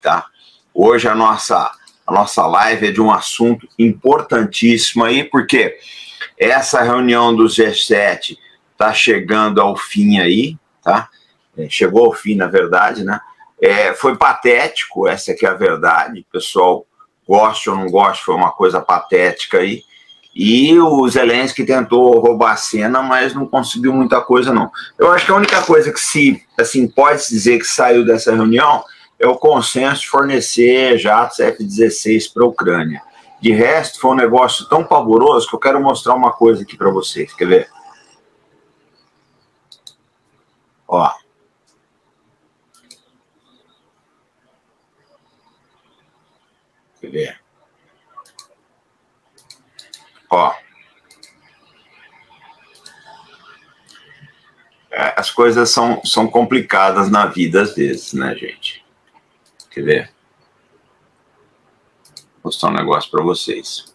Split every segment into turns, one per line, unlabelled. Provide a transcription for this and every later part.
tá? Hoje a nossa, a nossa live é de um assunto importantíssimo aí, porque essa reunião do G7 está chegando ao fim aí, tá? É, chegou ao fim, na verdade, né? É, foi patético, essa que é a verdade, pessoal, goste ou não goste, foi uma coisa patética aí. E o Zelensky tentou roubar a cena, mas não conseguiu muita coisa, não. Eu acho que a única coisa que se, assim, pode dizer que saiu dessa reunião é o consenso de fornecer jatos F-16 para a Ucrânia. De resto, foi um negócio tão pavoroso que eu quero mostrar uma coisa aqui para vocês. Quer ver? Ó. Quer ver? Ó. É, as coisas são, são complicadas na vida às vezes, né, gente? Quer ver? Vou mostrar um negócio para vocês.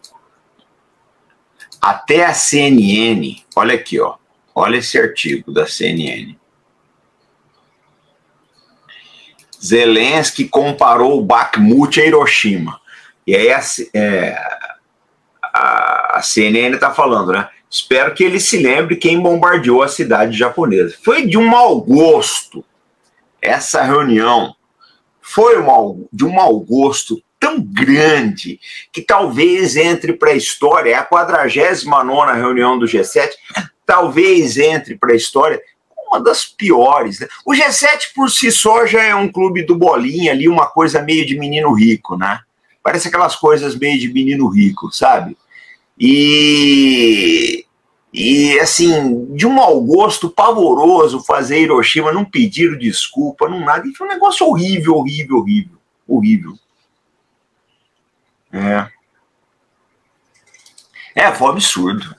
Até a CNN, olha aqui, ó. Olha esse artigo da CNN. Zelensky comparou Bakhmut a Hiroshima. E aí a, é, a, a CNN está falando, né? Espero que ele se lembre quem bombardeou a cidade japonesa. Foi de um mau gosto essa reunião. Foi uma, de um mau gosto tão grande que talvez entre para a história, é a 49 reunião do G7, talvez entre para a história uma das piores. Né? O G7 por si só já é um clube do bolinha ali, uma coisa meio de menino rico, né? Parece aquelas coisas meio de menino rico, sabe? E, e assim, de um mau gosto pavoroso fazer Hiroshima, não pediram desculpa, não nada. E foi um negócio horrível, horrível, horrível. Horrível. É. É, foi um absurdo.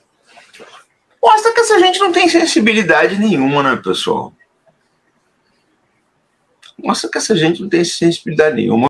Mostra que essa gente não tem sensibilidade nenhuma, né, pessoal? Mostra que essa gente não tem sensibilidade nenhuma.